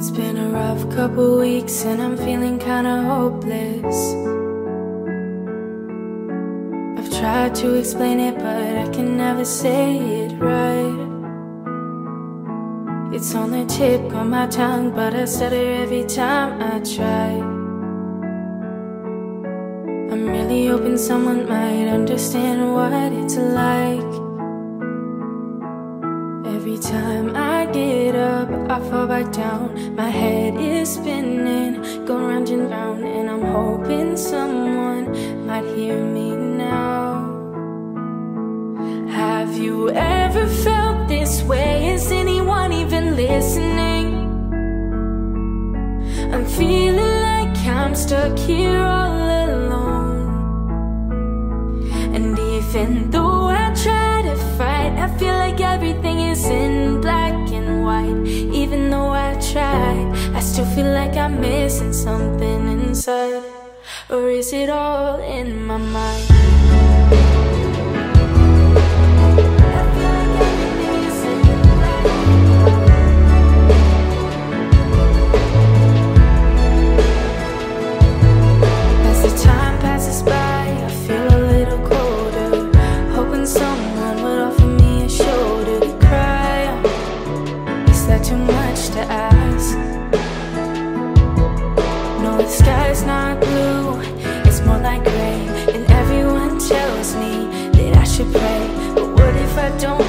rough couple weeks and I'm feeling kinda hopeless. I've tried to explain it, but I can never say it right. It's on the tip of my tongue, but I stutter every time I try. I'm really hoping someone might understand what it's like. Every time I up, I fall back down. My head is spinning, going round and round, and I'm hoping someone might hear me now. Have you ever felt this way? Is anyone even listening? I'm feeling like I'm stuck here all alone. And even though Still feel like I'm missing something inside. Or is it all in my mind? I feel like everything is in black and white. As the time passes by, I feel a little colder. Hoping someone would offer me a shoulder to cry on. Is that too much to ask? The sky's not blue, it's more like gray. And everyone tells me that I should pray. But what if I don't